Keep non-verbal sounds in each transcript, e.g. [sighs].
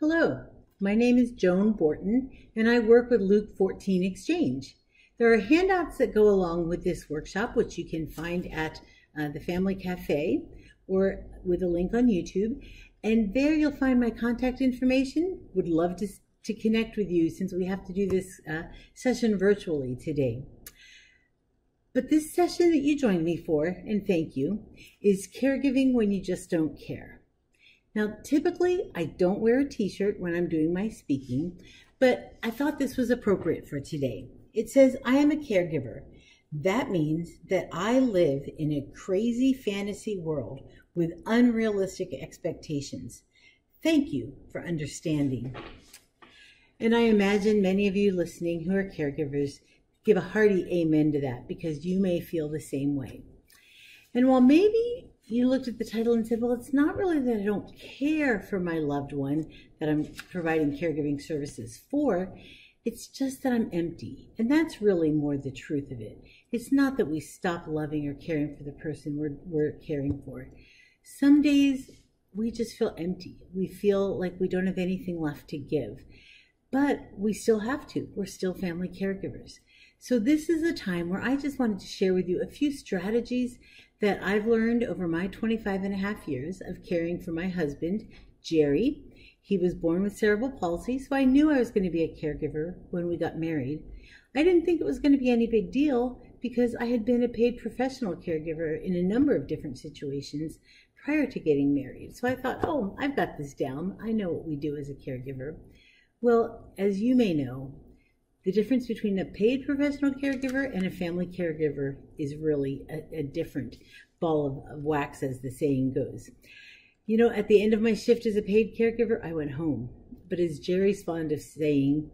Hello, my name is Joan Borton, and I work with Luke 14 Exchange. There are handouts that go along with this workshop, which you can find at uh, the Family Cafe or with a link on YouTube. And there you'll find my contact information. Would love to, to connect with you since we have to do this uh, session virtually today. But this session that you joined me for, and thank you, is caregiving when you just don't care. Now, typically, I don't wear a t shirt when I'm doing my speaking, but I thought this was appropriate for today. It says, I am a caregiver. That means that I live in a crazy fantasy world with unrealistic expectations. Thank you for understanding. And I imagine many of you listening who are caregivers give a hearty amen to that because you may feel the same way. And while maybe you looked at the title and said, well, it's not really that I don't care for my loved one that I'm providing caregiving services for. It's just that I'm empty. And that's really more the truth of it. It's not that we stop loving or caring for the person we're, we're caring for. Some days we just feel empty. We feel like we don't have anything left to give. But we still have to. We're still family caregivers. So this is a time where I just wanted to share with you a few strategies that I've learned over my 25 and a half years of caring for my husband, Jerry. He was born with cerebral palsy, so I knew I was going to be a caregiver when we got married. I didn't think it was going to be any big deal because I had been a paid professional caregiver in a number of different situations prior to getting married. So I thought, oh, I've got this down. I know what we do as a caregiver. Well, as you may know, the difference between a paid professional caregiver and a family caregiver is really a, a different ball of, of wax, as the saying goes. You know, at the end of my shift as a paid caregiver, I went home. But as Jerry's fond of saying,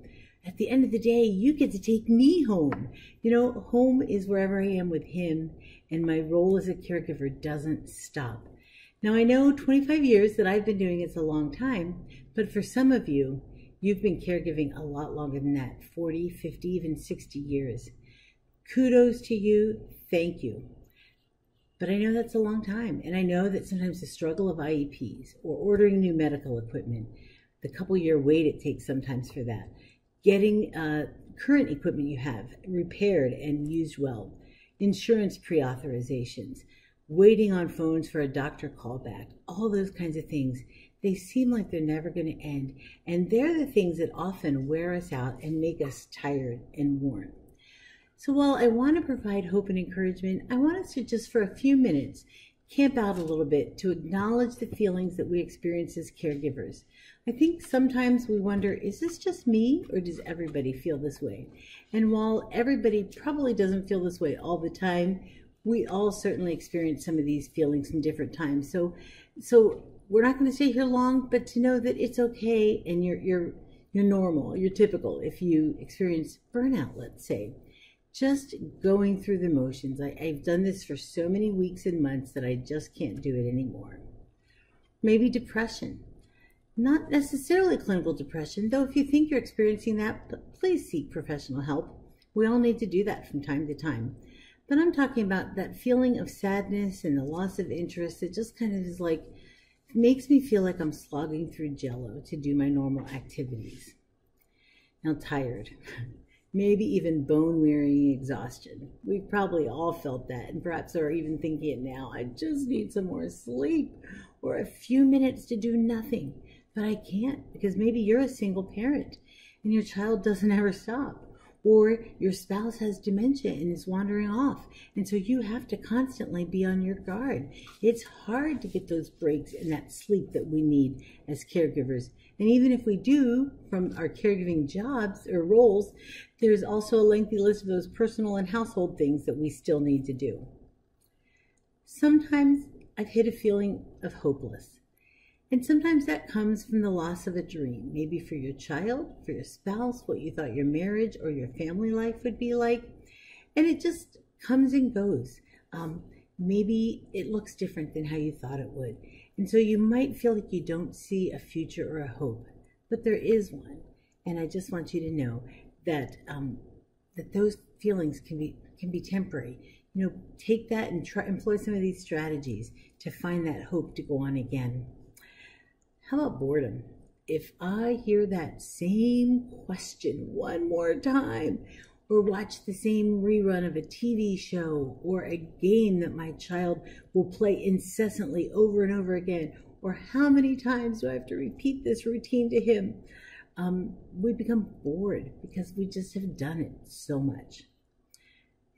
at the end of the day, you get to take me home. You know, home is wherever I am with him, and my role as a caregiver doesn't stop. Now, I know 25 years that I've been doing it's a long time, but for some of you, You've been caregiving a lot longer than that 40, 50, even 60 years. Kudos to you. Thank you. But I know that's a long time. And I know that sometimes the struggle of IEPs or ordering new medical equipment, the couple year wait it takes sometimes for that, getting uh, current equipment you have repaired and used well, insurance pre authorizations, waiting on phones for a doctor callback, all those kinds of things they seem like they're never going to end. And they're the things that often wear us out and make us tired and worn. So while I want to provide hope and encouragement, I want us to just for a few minutes camp out a little bit to acknowledge the feelings that we experience as caregivers. I think sometimes we wonder, is this just me or does everybody feel this way? And while everybody probably doesn't feel this way all the time, we all certainly experience some of these feelings in different times. So, so we're not going to stay here long, but to know that it's okay and you're you're you're normal, you're typical. If you experience burnout, let's say, just going through the motions. I, I've done this for so many weeks and months that I just can't do it anymore. Maybe depression. Not necessarily clinical depression, though if you think you're experiencing that, please seek professional help. We all need to do that from time to time. But I'm talking about that feeling of sadness and the loss of interest It just kind of is like makes me feel like I'm slogging through jello to do my normal activities. Now, tired. [laughs] Maybe even bone wearing exhaustion. We've probably all felt that, and perhaps are even thinking it now. I just need some more sleep or a few minutes to do nothing. But I can't because maybe you're a single parent and your child doesn't ever stop or your spouse has dementia and is wandering off. And so you have to constantly be on your guard. It's hard to get those breaks and that sleep that we need as caregivers. And even if we do from our caregiving jobs or roles, there's also a lengthy list of those personal and household things that we still need to do. Sometimes I've hit a feeling of hopeless. And sometimes that comes from the loss of a dream, maybe for your child, for your spouse, what you thought your marriage or your family life would be like. And it just comes and goes. Um, maybe it looks different than how you thought it would. And so you might feel like you don't see a future or a hope, but there is one. And I just want you to know that um, that those feelings can be can be temporary. You know, take that and try employ some of these strategies to find that hope to go on again. How about boredom? if I hear that same question one more time, or watch the same rerun of a TV show, or a game that my child will play incessantly over and over again, or how many times do I have to repeat this routine to him? Um, we become bored because we just have done it so much.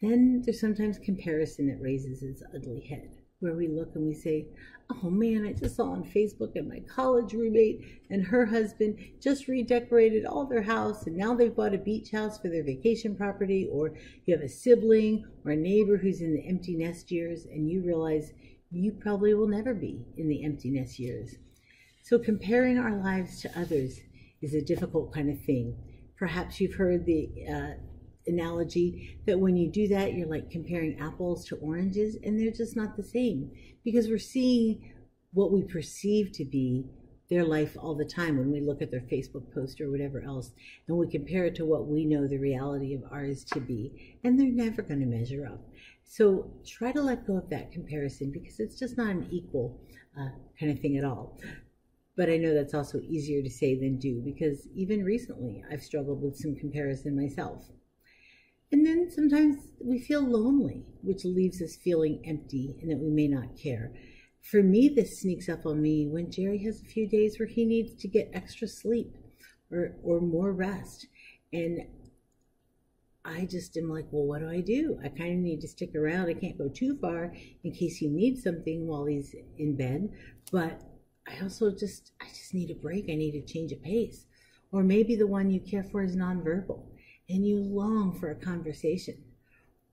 Then there's sometimes comparison that raises its ugly head, where we look and we say, Oh man, I just saw on Facebook that my college roommate and her husband just redecorated all their house and now they've bought a beach house for their vacation property. Or you have a sibling or a neighbor who's in the empty nest years and you realize you probably will never be in the empty nest years. So comparing our lives to others is a difficult kind of thing. Perhaps you've heard the uh, analogy that when you do that, you're like comparing apples to oranges, and they're just not the same because we're seeing what we perceive to be their life all the time when we look at their Facebook post or whatever else, and we compare it to what we know the reality of ours to be, and they're never going to measure up. So try to let go of that comparison because it's just not an equal uh, kind of thing at all. But I know that's also easier to say than do because even recently I've struggled with some comparison myself. And then sometimes we feel lonely, which leaves us feeling empty and that we may not care. For me, this sneaks up on me when Jerry has a few days where he needs to get extra sleep or, or more rest. And I just am like, well, what do I do? I kind of need to stick around. I can't go too far in case he needs something while he's in bed. But I also just, I just need a break. I need to change a pace. Or maybe the one you care for is nonverbal and you long for a conversation.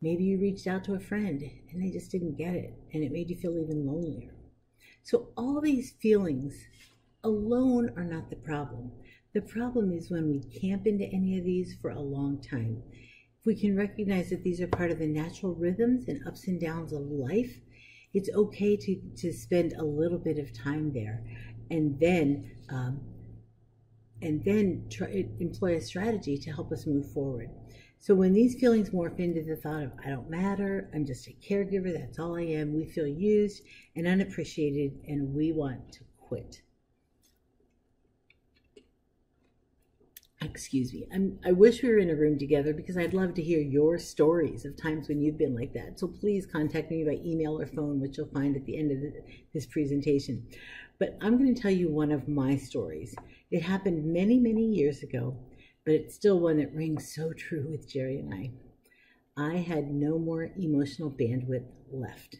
Maybe you reached out to a friend and they just didn't get it and it made you feel even lonelier. So, all these feelings alone are not the problem. The problem is when we camp into any of these for a long time. If we can recognize that these are part of the natural rhythms and ups and downs of life, it's okay to, to spend a little bit of time there and then um, and then try, employ a strategy to help us move forward. So when these feelings morph into the thought of, I don't matter, I'm just a caregiver, that's all I am, we feel used and unappreciated, and we want to quit. Excuse me. I'm, I wish we were in a room together because I'd love to hear your stories of times when you've been like that. So please contact me by email or phone, which you'll find at the end of the, this presentation. But I'm going to tell you one of my stories. It happened many, many years ago, but it's still one that rings so true with Jerry and I. I had no more emotional bandwidth left.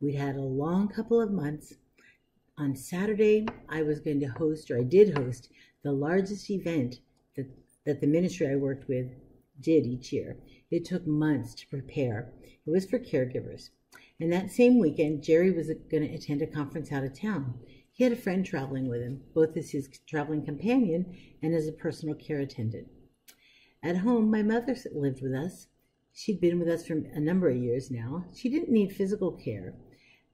We'd had a long couple of months. On Saturday, I was going to host, or I did host, the largest event that, that the ministry I worked with did each year. It took months to prepare. It was for caregivers. And that same weekend, Jerry was going to attend a conference out of town. He had a friend traveling with him, both as his traveling companion and as a personal care attendant. At home, my mother lived with us. She'd been with us for a number of years now. She didn't need physical care,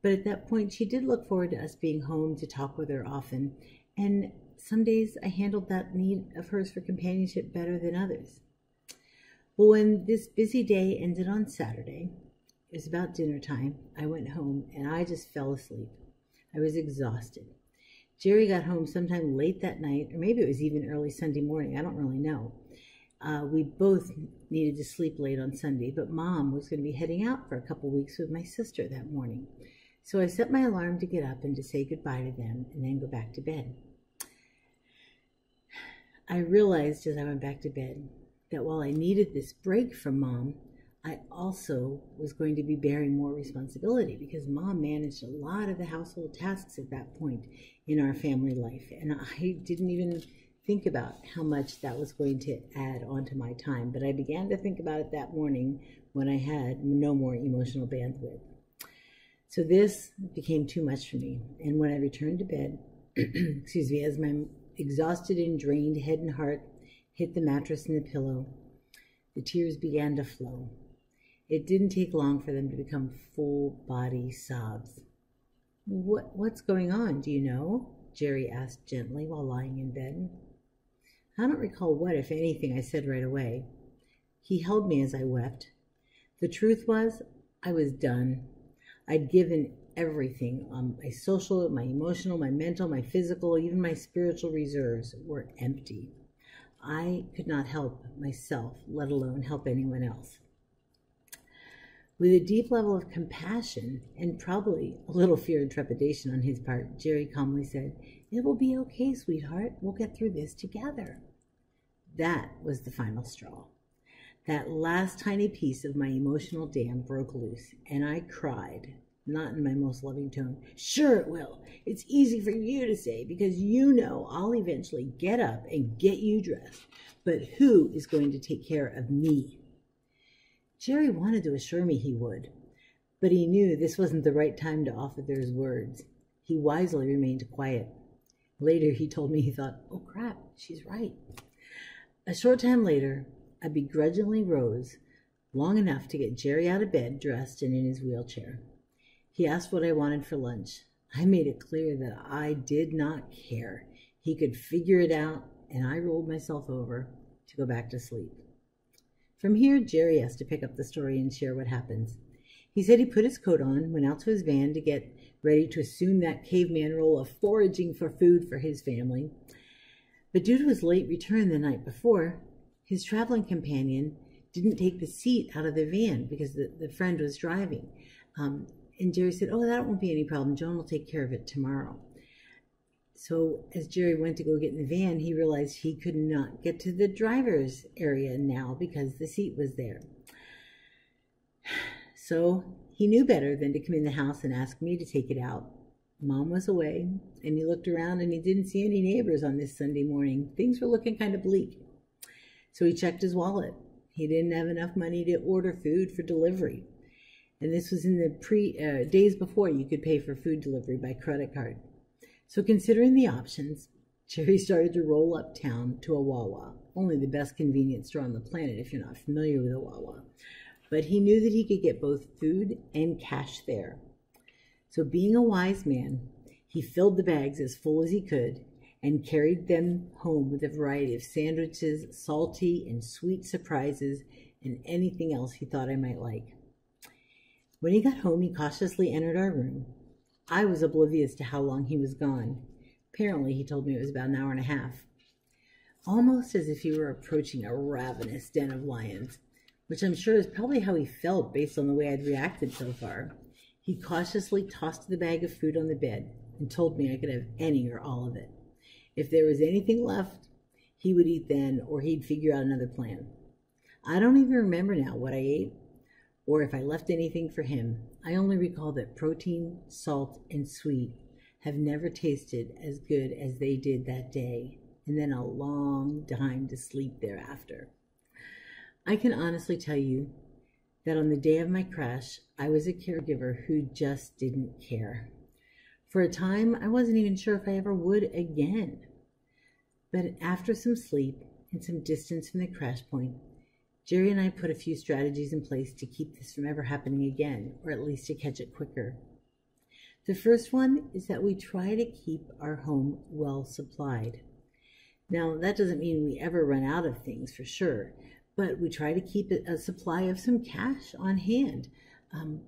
but at that point, she did look forward to us being home to talk with her often. And some days I handled that need of hers for companionship better than others. Well, when this busy day ended on Saturday, it was about dinner time, I went home and I just fell asleep. I was exhausted. Jerry got home sometime late that night, or maybe it was even early Sunday morning. I don't really know. Uh, we both needed to sleep late on Sunday, but mom was going to be heading out for a couple weeks with my sister that morning. So I set my alarm to get up and to say goodbye to them and then go back to bed. I realized as I went back to bed that while I needed this break from mom, I also was going to be bearing more responsibility because mom managed a lot of the household tasks at that point in our family life. And I didn't even think about how much that was going to add onto my time. But I began to think about it that morning when I had no more emotional bandwidth. So this became too much for me. And when I returned to bed, [clears throat] excuse me, as my exhausted and drained head and heart hit the mattress and the pillow, the tears began to flow. It didn't take long for them to become full body sobs. What, what's going on? Do you know? Jerry asked gently while lying in bed. I don't recall what, if anything, I said right away. He held me as I wept. The truth was, I was done. I'd given everything um, my social, my emotional, my mental, my physical, even my spiritual reserves were empty. I could not help myself, let alone help anyone else. With a deep level of compassion and probably a little fear and trepidation on his part, Jerry calmly said, It will be okay, sweetheart. We'll get through this together. That was the final straw. That last tiny piece of my emotional dam broke loose, and I cried, not in my most loving tone. Sure, it will. It's easy for you to say because you know I'll eventually get up and get you dressed. But who is going to take care of me? Jerry wanted to assure me he would, but he knew this wasn't the right time to offer those words. He wisely remained quiet. Later, he told me he thought, oh crap, she's right. A short time later, I begrudgingly rose long enough to get Jerry out of bed, dressed and in his wheelchair. He asked what I wanted for lunch. I made it clear that I did not care. He could figure it out, and I rolled myself over to go back to sleep. From here, Jerry has to pick up the story and share what happens. He said he put his coat on, went out to his van to get ready to assume that caveman role of foraging for food for his family. But due to his late return the night before, his traveling companion didn't take the seat out of the van because the, the friend was driving. Um, and Jerry said, Oh, that won't be any problem. Joan will take care of it tomorrow. So as Jerry went to go get in the van, he realized he could not get to the driver's area now because the seat was there. [sighs] So he knew better than to come in the house and ask me to take it out. Mom was away, and he looked around and he didn't see any neighbors on this Sunday morning. Things were looking kind of bleak. So he checked his wallet. He didn't have enough money to order food for delivery. And this was in the pre uh, days before you could pay for food delivery by credit card. So, considering the options, Jerry started to roll uptown to a Wawa, only the best convenience store on the planet if you're not familiar with a Wawa. But he knew that he could get both food and cash there. So, being a wise man, he filled the bags as full as he could and carried them home with a variety of sandwiches, salty and sweet surprises, and anything else he thought I might like. When he got home, he cautiously entered our room I was oblivious to how long he was gone. Apparently, he told me it was about an hour and a half. Almost as if he were approaching a ravenous den of lions, which I'm sure is probably how he felt based on the way I'd reacted so far. He cautiously tossed the bag of food on the bed and told me I could have any or all of it. If there was anything left, he would eat then, or he'd figure out another plan. I don't even remember now what I ate or if I left anything for him. I only recall that protein, salt, and sweet have never tasted as good as they did that day, and then a long time to sleep thereafter. I can honestly tell you that on the day of my crash, I was a caregiver who just didn't care. For a time, I wasn't even sure if I ever would again. But after some sleep and some distance from the crash point, Jerry and I put a few strategies in place to keep this from ever happening again, or at least to catch it quicker. The first one is that we try to keep our home well supplied. Now, that doesn't mean we ever run out of things for sure, but we try to keep a supply of some cash on hand. Um,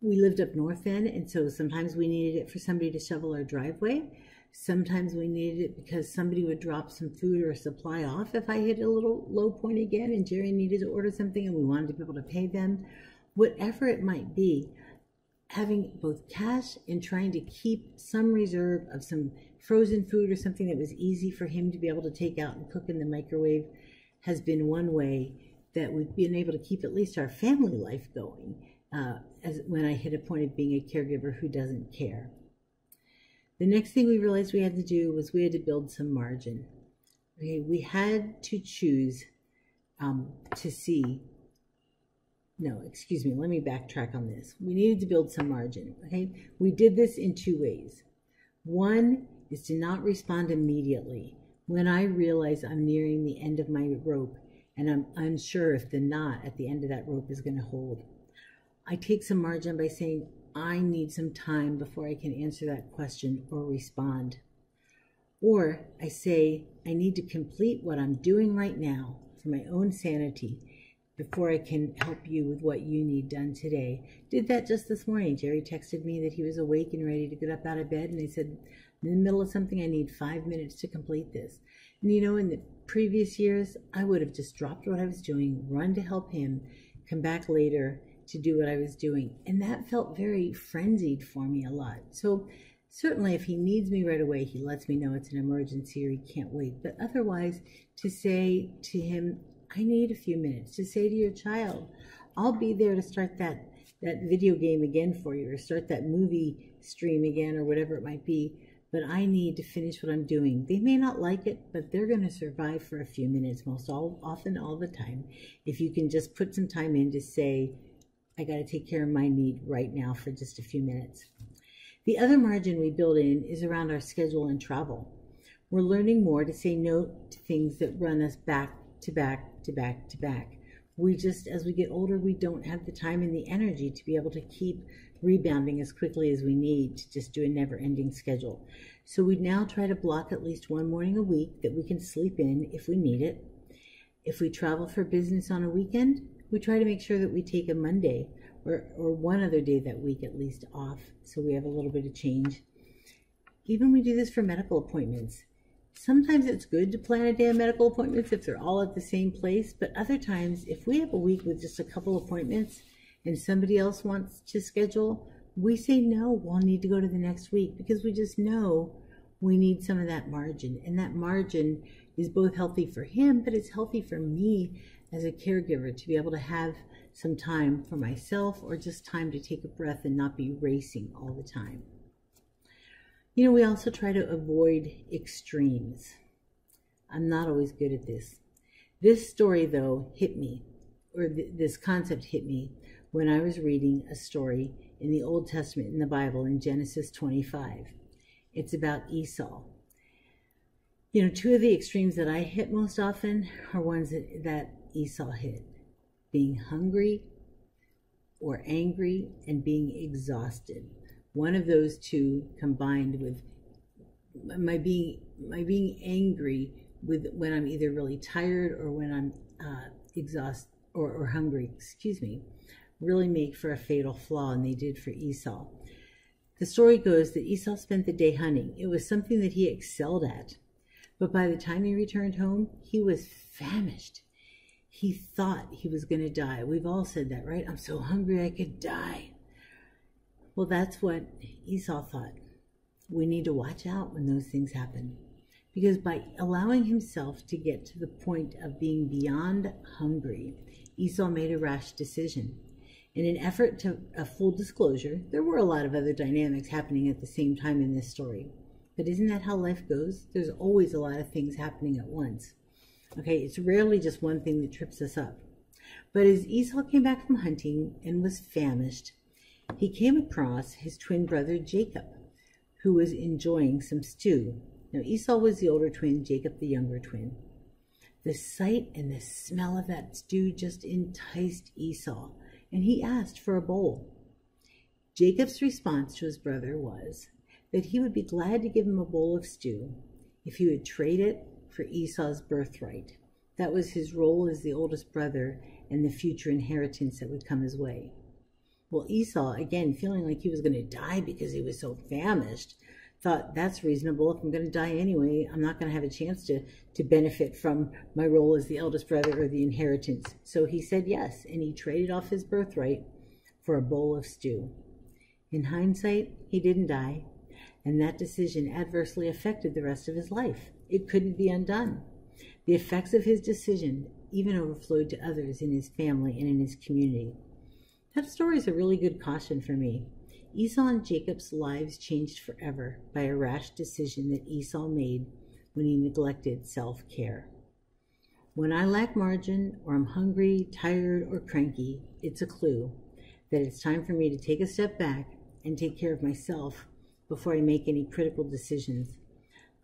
we lived up north then, and so sometimes we needed it for somebody to shovel our driveway. Sometimes we needed it because somebody would drop some food or a supply off if I hit a little low point again and Jerry needed to order something and we wanted to be able to pay them. Whatever it might be, having both cash and trying to keep some reserve of some frozen food or something that was easy for him to be able to take out and cook in the microwave has been one way that we've been able to keep at least our family life going uh, as when I hit a point of being a caregiver who doesn't care. The next thing we realized we had to do was we had to build some margin. Okay, we had to choose um, to see. No, excuse me, let me backtrack on this. We needed to build some margin. Okay, we did this in two ways. One is to not respond immediately when I realize I'm nearing the end of my rope and I'm unsure if the knot at the end of that rope is going to hold. I take some margin by saying, I need some time before I can answer that question or respond. Or I say, I need to complete what I'm doing right now for my own sanity before I can help you with what you need done today. Did that just this morning. Jerry texted me that he was awake and ready to get up out of bed, and I said, in the middle of something, I need five minutes to complete this. And you know, in the previous years, I would have just dropped what I was doing, run to help him, come back later to do what I was doing. And that felt very frenzied for me a lot. So certainly if he needs me right away, he lets me know it's an emergency or he can't wait. But otherwise, to say to him, I need a few minutes to say to your child, I'll be there to start that that video game again for you or start that movie stream again or whatever it might be but I need to finish what I'm doing. They may not like it, but they're going to survive for a few minutes, most all, often all the time. If you can just put some time in to say, I got to take care of my need right now for just a few minutes. The other margin we build in is around our schedule and travel. We're learning more to say no to things that run us back to back to back to back. We just, as we get older, we don't have the time and the energy to be able to keep rebounding as quickly as we need to just do a never ending schedule. So we now try to block at least one morning a week that we can sleep in if we need it. If we travel for business on a weekend, we try to make sure that we take a Monday or, or one other day that week at least off so we have a little bit of change. Even we do this for medical appointments. Sometimes it's good to plan a day of medical appointments if they're all at the same place, but other times, if we have a week with just a couple appointments and somebody else wants to schedule, we say no, we'll need to go to the next week because we just know we need some of that margin. And that margin is both healthy for him, but it's healthy for me as a caregiver to be able to have some time for myself or just time to take a breath and not be racing all the time. You know, we also try to avoid extremes. I'm not always good at this. This story, though, hit me, or th this concept hit me when I was reading a story in the Old Testament in the Bible in Genesis 25. It's about Esau. You know, two of the extremes that I hit most often are ones that, that Esau hit being hungry or angry and being exhausted. One of those two combined with my being my being angry with when I'm either really tired or when I'm uh, exhausted or, or hungry, excuse me, really make for a fatal flaw, and they did for Esau. The story goes that Esau spent the day hunting. It was something that he excelled at. But by the time he returned home, he was famished. He thought he was going to die. We've all said that, right? I'm so hungry I could die. Well, that's what Esau thought. We need to watch out when those things happen. Because by allowing himself to get to the point of being beyond hungry, Esau made a rash decision. In an effort to a full disclosure, there were a lot of other dynamics happening at the same time in this story. But isn't that how life goes? There's always a lot of things happening at once. Okay, it's rarely just one thing that trips us up. But as Esau came back from hunting and was famished, he came across his twin brother Jacob, who was enjoying some stew. Now, Esau was the older twin, Jacob the younger twin. The sight and the smell of that stew just enticed Esau and he asked for a bowl. Jacob's response to his brother was that he would be glad to give him a bowl of stew if he would trade it for Esau's birthright. That was his role as the oldest brother and the future inheritance that would come his way. Well, Esau, again, feeling like he was going to die because he was so famished, thought that's reasonable. If I'm going to die anyway, I'm not going to have a chance to, to benefit from my role as the eldest brother or the inheritance. So he said yes, and he traded off his birthright for a bowl of stew. In hindsight, he didn't die, and that decision adversely affected the rest of his life. It couldn't be undone. The effects of his decision even overflowed to others in his family and in his community. That story is a really good caution for me. Esau and Jacob's lives changed forever by a rash decision that Esau made when he neglected self care. When I lack margin, or I'm hungry, tired, or cranky, it's a clue that it's time for me to take a step back and take care of myself before I make any critical decisions.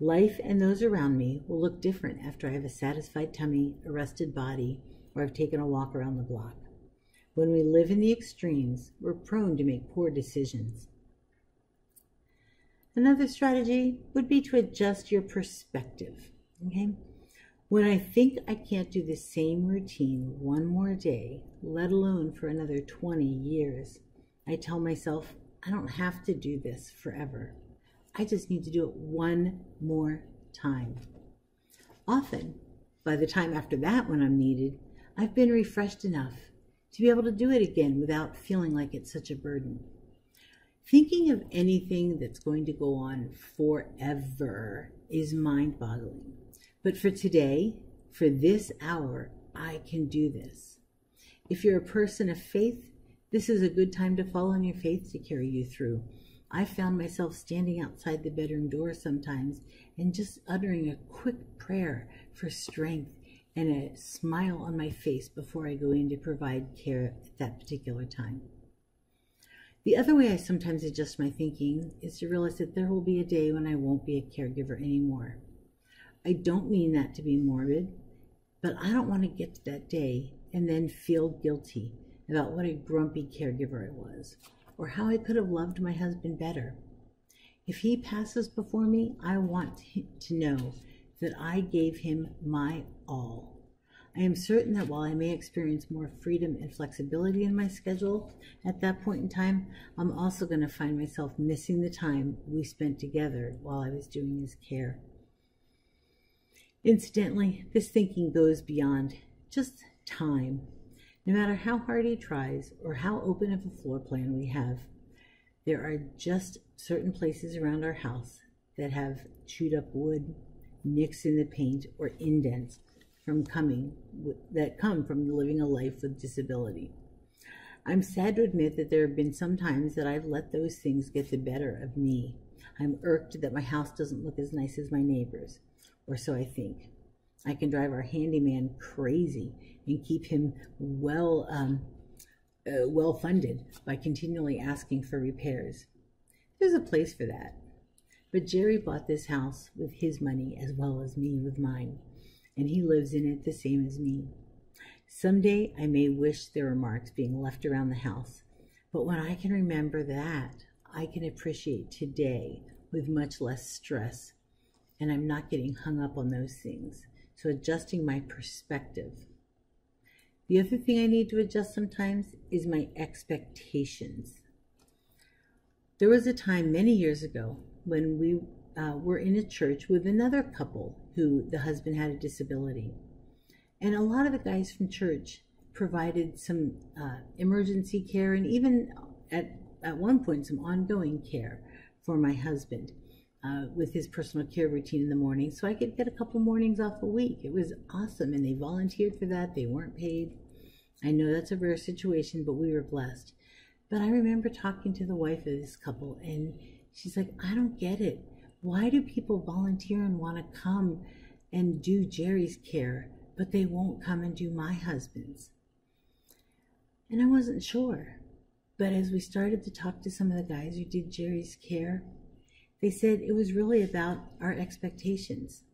Life and those around me will look different after I have a satisfied tummy, a rested body, or I've taken a walk around the block. When we live in the extremes, we're prone to make poor decisions. Another strategy would be to adjust your perspective. Okay? When I think I can't do the same routine one more day, let alone for another 20 years, I tell myself I don't have to do this forever. I just need to do it one more time. Often, by the time after that when I'm needed, I've been refreshed enough to be able to do it again without feeling like it's such a burden. Thinking of anything that's going to go on forever is mind boggling. But for today, for this hour, I can do this. If you're a person of faith, this is a good time to fall on your faith to carry you through. I found myself standing outside the bedroom door sometimes and just uttering a quick prayer for strength and a smile on my face before I go in to provide care at that particular time. The other way I sometimes adjust my thinking is to realize that there will be a day when I won't be a caregiver anymore. I don't mean that to be morbid, but I don't want to get to that day and then feel guilty about what a grumpy caregiver I was or how I could have loved my husband better. If he passes before me, I want to know that I gave him my all. I am certain that while I may experience more freedom and flexibility in my schedule at that point in time, I'm also going to find myself missing the time we spent together while I was doing his care. Incidentally, this thinking goes beyond just time. No matter how hard he tries or how open of a floor plan we have, there are just certain places around our house that have chewed up wood, nicks in the paint, or indents from coming that come from living a life with disability. I'm sad to admit that there have been some times that I've let those things get the better of me. I'm irked that my house doesn't look as nice as my neighbor's, or so I think. I can drive our handyman crazy and keep him well um, uh, well funded by continually asking for repairs. There's a place for that. But Jerry bought this house with his money as well as me with mine and he lives in it the same as me. Someday I may wish there were marks being left around the house, but when I can remember that, I can appreciate today with much less stress, and I'm not getting hung up on those things. So adjusting my perspective. The other thing I need to adjust sometimes is my expectations. There was a time many years ago when we uh, were in a church with another couple who the husband had a disability. And a lot of the guys from church provided some uh, emergency care and even at, at one point some ongoing care for my husband uh, with his personal care routine in the morning. So I could get a couple mornings off a week. It was awesome. And they volunteered for that. They weren't paid. I know that's a rare situation, but we were blessed. But I remember talking to the wife of this couple, and she's like, I don't get it why do people volunteer and want to come and do Jerry's care, but they won't come and do my husband's? And I wasn't sure. But as we started to talk to some of the guys who did Jerry's care, they said it was really about our expectations.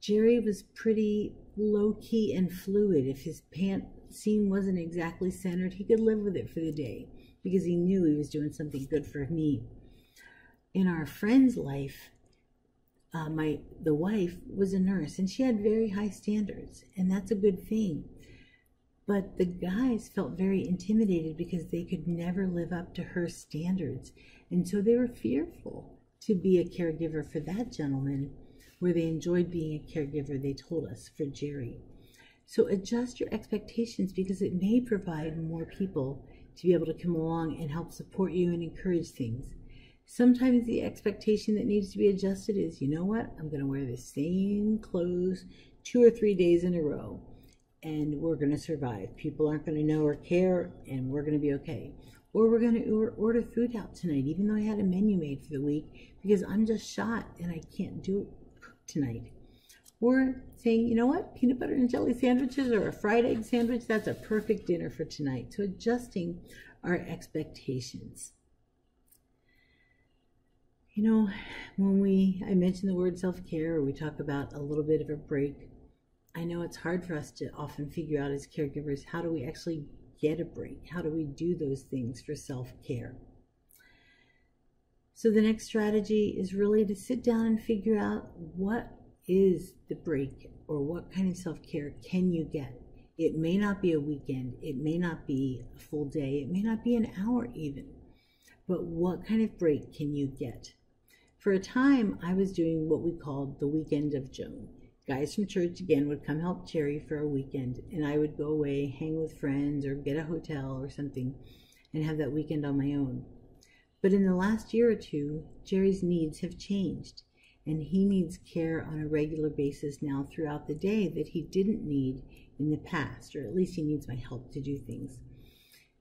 Jerry was pretty low key and fluid. If his pant seam wasn't exactly centered, he could live with it for the day because he knew he was doing something good for me in our friend's life, uh, my the wife was a nurse and she had very high standards, and that's a good thing. But the guys felt very intimidated because they could never live up to her standards, and so they were fearful to be a caregiver for that gentleman, where they enjoyed being a caregiver. They told us for Jerry. So adjust your expectations because it may provide more people to be able to come along and help support you and encourage things. Sometimes the expectation that needs to be adjusted is, you know what, I'm going to wear the same clothes two or three days in a row and we're going to survive. People aren't going to know or care and we're going to be okay. Or we're going to order food out tonight, even though I had a menu made for the week because I'm just shot and I can't do it tonight. Or saying, you know what, peanut butter and jelly sandwiches or a fried egg sandwich, that's a perfect dinner for tonight. So adjusting our expectations. You know, when we, I mention the word self care or we talk about a little bit of a break, I know it's hard for us to often figure out as caregivers how do we actually get a break? How do we do those things for self care? So, the next strategy is really to sit down and figure out what is the break or what kind of self care can you get? It may not be a weekend, it may not be a full day, it may not be an hour even, but what kind of break can you get? For a time, I was doing what we called the weekend of Joan. Guys from church again would come help Jerry for a weekend, and I would go away, hang with friends, or get a hotel or something, and have that weekend on my own. But in the last year or two, Jerry's needs have changed, and he needs care on a regular basis now throughout the day that he didn't need in the past, or at least he needs my help to do things.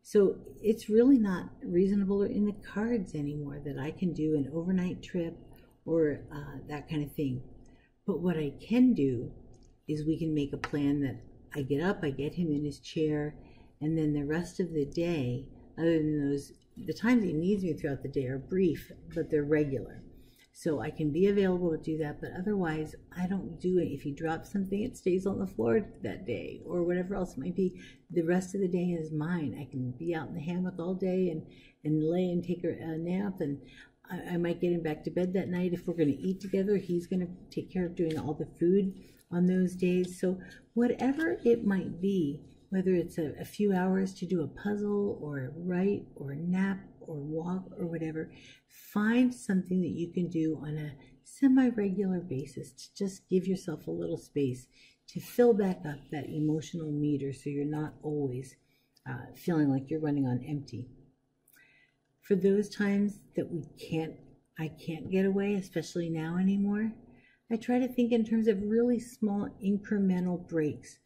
So it's really not reasonable or in the cards anymore that I can do an overnight trip or uh, that kind of thing. But what I can do is we can make a plan that I get up, I get him in his chair, and then the rest of the day, other than those, the times he needs me throughout the day are brief, but they're regular. So I can be available to do that, but otherwise I don't do it. If he drops something, it stays on the floor that day or whatever else it might be. The rest of the day is mine. I can be out in the hammock all day and, and lay and take a nap and I, I might get him back to bed that night. If we're going to eat together, he's going to take care of doing all the food on those days. So whatever it might be, whether it's a, a, few hours to do a puzzle or write or nap or walk or whatever, find something that you can do on a semi regular basis to just give yourself a little space to fill back up that emotional meter so you're not always uh, feeling like you're running on empty. For those times that we can't, I can't get away, especially now anymore, I try to think in terms of really small incremental breaks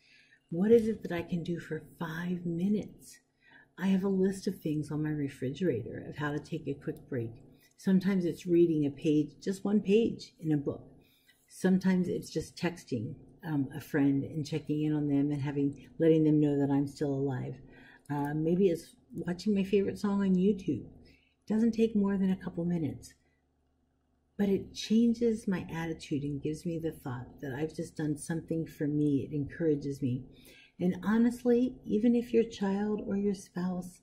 what is it that I can do for five minutes? I have a list of things on my refrigerator of how to take a quick break. Sometimes it's reading a page, just one page in a book. Sometimes it's just texting um, a friend and checking in on them and having letting them know that I'm still alive. Uh, maybe it's watching my favorite song on YouTube. Doesn't take more than a couple minutes but it changes my attitude and gives me the thought that I've just done something for me. It encourages me. And honestly, even if your child or your spouse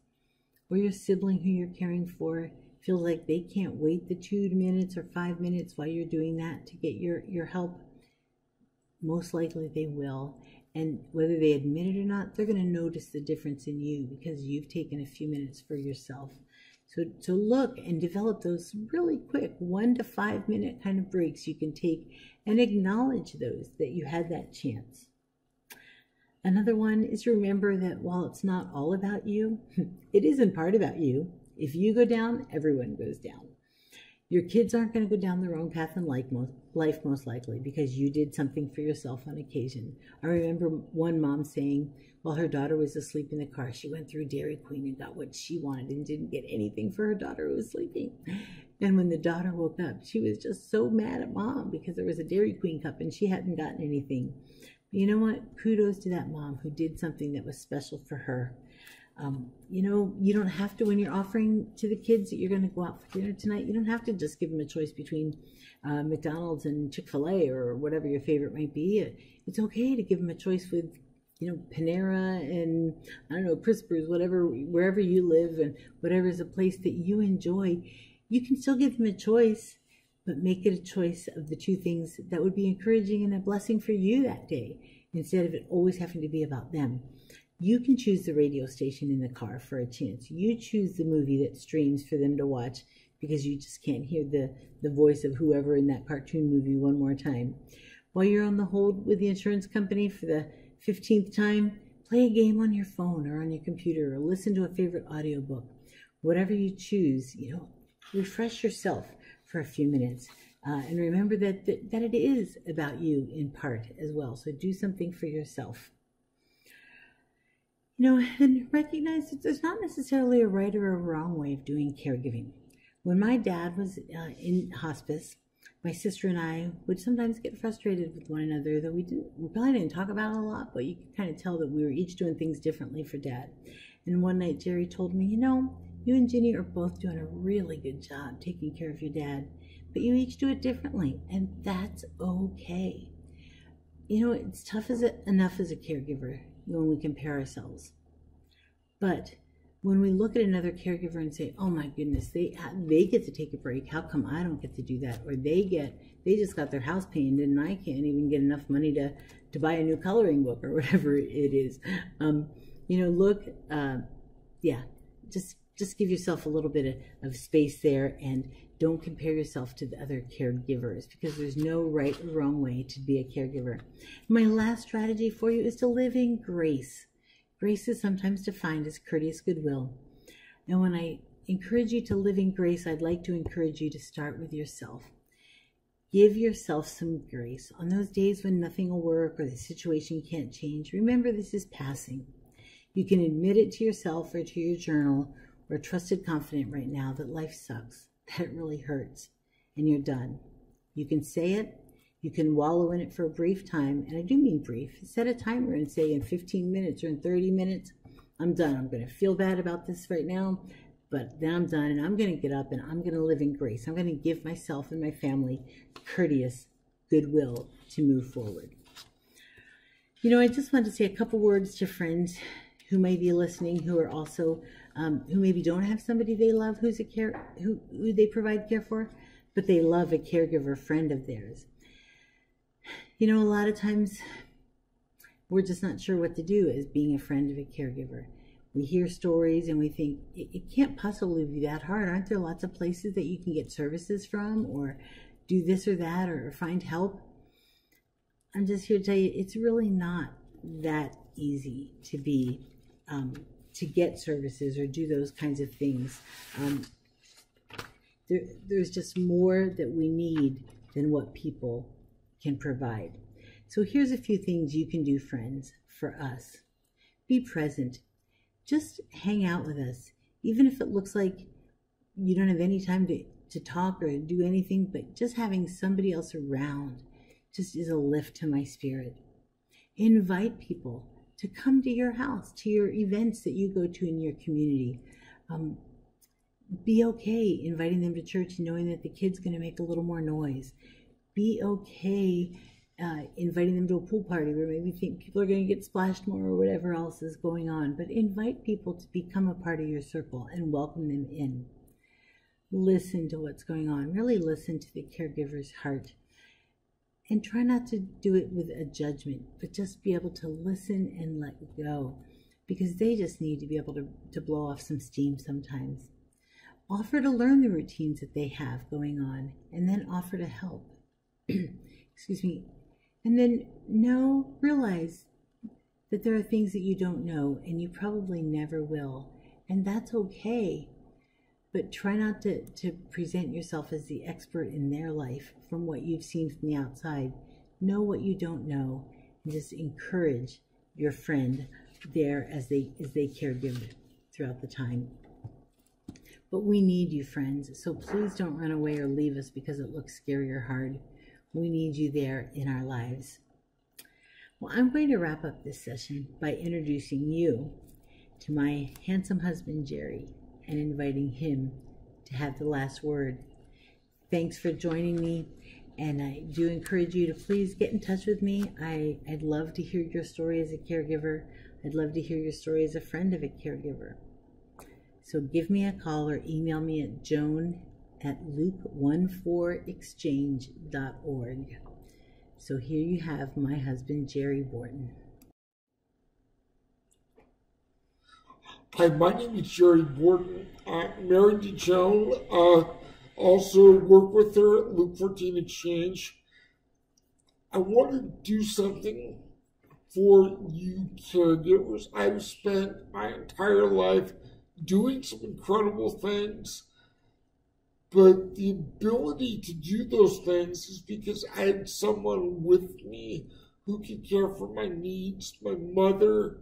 or your sibling who you're caring for feels like they can't wait the two minutes or five minutes while you're doing that to get your, your help, most likely they will. And whether they admit it or not, they're going to notice the difference in you because you've taken a few minutes for yourself. So to look and develop those really quick one to five minute kind of breaks you can take and acknowledge those that you had that chance. Another one is remember that while it's not all about you, [laughs] it is in part about you. If you go down, everyone goes down. Your kids aren't going to go down their own path in life most, life most likely because you did something for yourself on occasion. I remember one mom saying while her daughter was asleep in the car, she went through Dairy Queen and got what she wanted and didn't get anything for her daughter who was sleeping. And when the daughter woke up, she was just so mad at mom because there was a Dairy Queen cup and she hadn't gotten anything. But you know what? Kudos to that mom who did something that was special for her. Um, you know, you don't have to, when you're offering to the kids that you're going to go out for dinner tonight, you don't have to just give them a choice between uh, McDonald's and Chick fil A or whatever your favorite might be. It's okay to give them a choice with, you know, Panera and, I don't know, Crispers, whatever, wherever you live and whatever is a place that you enjoy. You can still give them a choice, but make it a choice of the two things that would be encouraging and a blessing for you that day instead of it always having to be about them. You can choose the radio station in the car for a chance. You choose the movie that streams for them to watch because you just can't hear the, the voice of whoever in that cartoon movie one more time. While you're on the hold with the insurance company for the 15th time, play a game on your phone or on your computer or listen to a favorite audiobook. Whatever you choose, you know, refresh yourself for a few minutes. Uh, and remember that, that, that it is about you in part as well. So do something for yourself you know, and recognize that there's not necessarily a right or a wrong way of doing caregiving. When my dad was uh, in hospice, my sister and I would sometimes get frustrated with one another, though we didn't, we probably didn't talk about it a lot, but you could kind of tell that we were each doing things differently for dad. And one night Jerry told me, you know, you and Ginny are both doing a really good job taking care of your dad, but you each do it differently, and that's okay. You know, it's tough as a, enough as a caregiver when we compare ourselves. But when we look at another caregiver and say, "Oh my goodness, they they get to take a break. How come I don't get to do that?" Or they get they just got their house painted and I can't even get enough money to to buy a new coloring book or [laughs] whatever it is. Um, you know, look, uh, yeah, just just give yourself a little bit of, of space there and don't compare yourself to the other caregivers because there's no right or wrong way to be a caregiver. My last strategy for you is to live in grace. Grace is sometimes defined as courteous goodwill. And when I encourage you to live in grace, I'd like to encourage you to start with yourself. Give yourself some grace. On those days when nothing will work or the situation can't change, remember this is passing. You can admit it to yourself or to your journal or trusted confident right now that life sucks, that it really hurts, and you're done. You can say it, you can wallow in it for a brief time, and I do mean brief. Set a timer and say in 15 minutes or in 30 minutes, I'm done. I'm going to feel bad about this right now, but then I'm done and I'm going to get up and I'm going to live in grace. I'm going to give myself and my family courteous goodwill to move forward. You know, I just want to say a couple words to friends who may be listening who are also um, who maybe don't have somebody they love who's a care who, who they provide care for, but they love a caregiver friend of theirs you know, a lot of times we're just not sure what to do as being a friend of a caregiver. We hear stories and we think it, it, can't possibly be that hard. Aren't there lots of places that you can get services from or do this or that or, find help? I'm just here to tell you it's really not that easy to be um, to get services or do those kinds of things. Um, there, there's just more that we need than what people can provide. So here's a few things you can do, friends, for us. Be present. Just hang out with us, even if it looks like you don't have any time to, to talk or do anything, but just having somebody else around just is a lift to my spirit. Invite people to come to your house, to your events that you go to in your community. Um, be okay inviting them to church knowing that the kid's going to make a little more noise be okay uh, inviting them to a pool party where maybe think people are going to get splashed more or whatever else is going on. But invite people to become a part of your circle and welcome them in. Listen to what's going on. Really listen to the caregiver's heart. And try not to do it with a judgment, but just be able to listen and let go because they just need to be able to, to blow off some steam sometimes. Offer to learn the routines that they have going on and then offer to help. [clears throat] excuse me, and then know, realize that there are things that you don't know and you probably never will. And that's okay. But try not to, to present yourself as the expert in their life from what you've seen from the outside. Know what you don't know and just encourage your friend there as they as they caregive throughout the time. But we need you, friends. So please don't run away or leave us because it looks scary or hard. We need you there in our lives. Well, I'm going to wrap up this session by introducing you to my handsome husband, Jerry, and inviting him to have the last word. Thanks for joining me, and I do encourage you to please get in touch with me. I, I'd love to hear your story as a caregiver. I'd love to hear your story as a friend of a caregiver. So give me a call or email me at joan at luke14exchange.org. So here you have my husband, Jerry Borton. Hi, my name is Jerry Borton. I'm married to Joan. Uh, also work with her at Luke 14 Exchange. I want to do something for you caregivers. I've spent my entire life doing some incredible things but the ability to do those things is because I had someone with me who could care for my needs, my mother,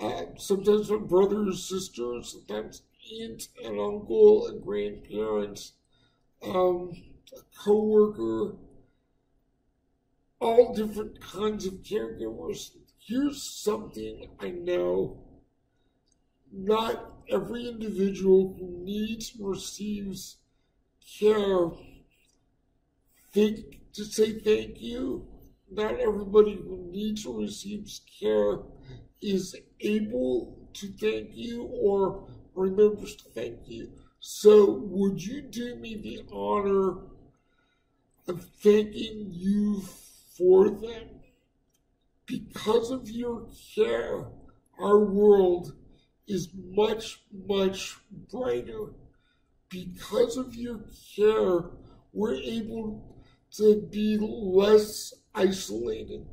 uh, sometimes my brother and sister, sometimes aunt and uncle and grandparents, um, a coworker, all different kinds of caregivers. Here's something I know. Not every individual who needs and receives care think, to say thank you. Not everybody who needs or receives care is able to thank you or remembers to thank you. So, would you do me the honor of thanking you for them? Because of your care, our world is much, much brighter. Because of your care, we're able to be less isolated.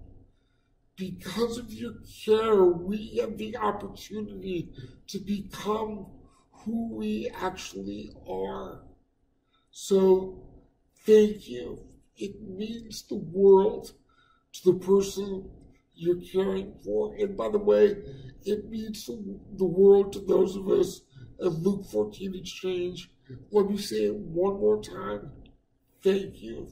Because of your care, we have the opportunity to become who we actually are. So, thank you. It means the world to the person you're caring for. And by the way, it means the world to those of us at Luke 14 Exchange. Let me say it one more time. Thank you.